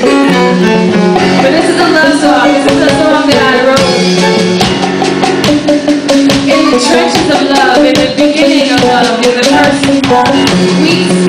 But this is a love song. This is a song that I wrote in the trenches of love, in the beginning of love, in the first weeks